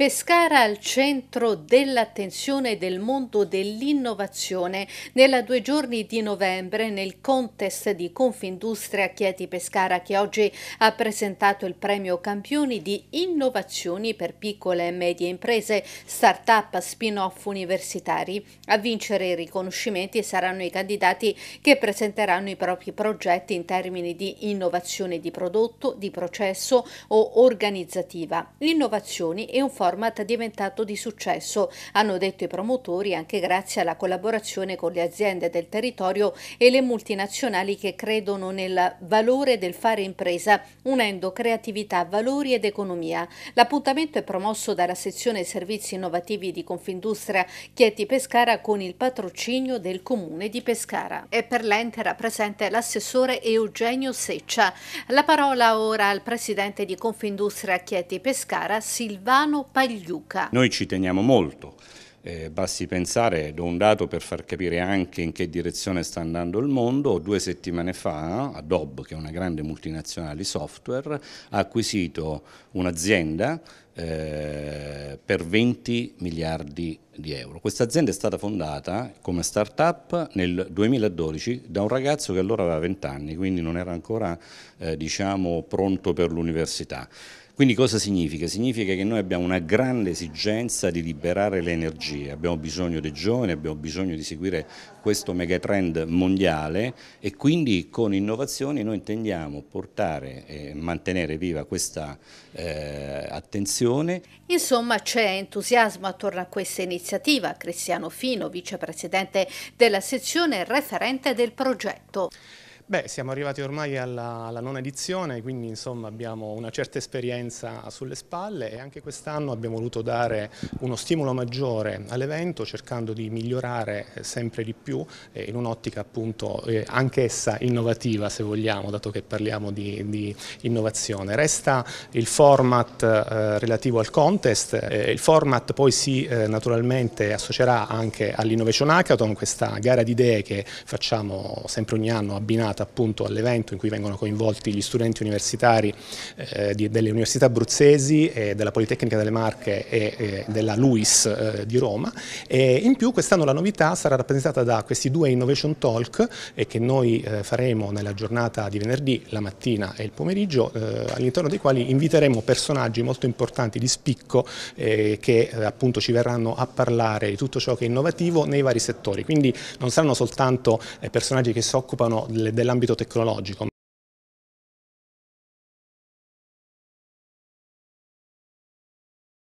Pescara al centro dell'attenzione del mondo dell'innovazione. Nella due giorni di novembre, nel contest di Confindustria Chieti Pescara, che oggi ha presentato il premio Campioni di innovazioni per piccole e medie imprese, start-up, spin-off universitari. A vincere i riconoscimenti saranno i candidati che presenteranno i propri progetti in termini di innovazione di prodotto, di processo o organizzativa. L'innovazione è un forte format diventato di successo, hanno detto i promotori anche grazie alla collaborazione con le aziende del territorio e le multinazionali che credono nel valore del fare impresa, unendo creatività, valori ed economia. L'appuntamento è promosso dalla sezione servizi innovativi di Confindustria Chieti Pescara con il patrocinio del comune di Pescara. E per l'ente era presente l'assessore Eugenio Seccia. La parola ora al presidente di Confindustria Chieti Pescara, Silvano Pagliari. Pagliuca. Noi ci teniamo molto. Eh, basti pensare, do un dato per far capire anche in che direzione sta andando il mondo, due settimane fa Adobe, che è una grande multinazionale software, ha acquisito un'azienda eh, per 20 miliardi di euro. Questa azienda è stata fondata come start-up nel 2012 da un ragazzo che allora aveva 20 anni, quindi non era ancora eh, diciamo, pronto per l'università. Quindi cosa significa? Significa che noi abbiamo una grande esigenza di liberare le energie, abbiamo bisogno dei giovani, abbiamo bisogno di seguire questo megatrend mondiale e quindi con innovazioni noi intendiamo portare e mantenere viva questa eh, attenzione. Insomma c'è entusiasmo attorno a questa iniziativa. Cristiano Fino, vicepresidente della sezione referente del progetto. Beh, siamo arrivati ormai alla, alla, nona edizione, quindi insomma abbiamo una certa esperienza sulle spalle e anche quest'anno abbiamo voluto dare uno stimolo maggiore all'evento cercando di migliorare sempre di più eh, in un'ottica appunto eh, anch'essa innovativa se vogliamo, dato che parliamo di, di innovazione. Resta il format eh, relativo al contest, eh, il format poi si eh, naturalmente associerà anche all'Innovation Hackathon, questa gara di idee che facciamo sempre ogni anno abbinata dedicata appunto all'evento in cui vengono coinvolti gli studenti universitari eh, di, delle università abruzzesi, eh, della Politecnica delle Marche e eh, della LUIS eh, di Roma. E in più quest'anno la novità sarà rappresentata da questi due Innovation Talk eh, che noi eh, faremo nella giornata di venerdì, la mattina e il pomeriggio, all'interno dei quali inviteremo personaggi molto importanti di spicco che appunto ci verranno a parlare di tutto ciò che è innovativo nei vari settori, quindi non saranno soltanto personaggi che si occupano della dell'ambito tecnologico,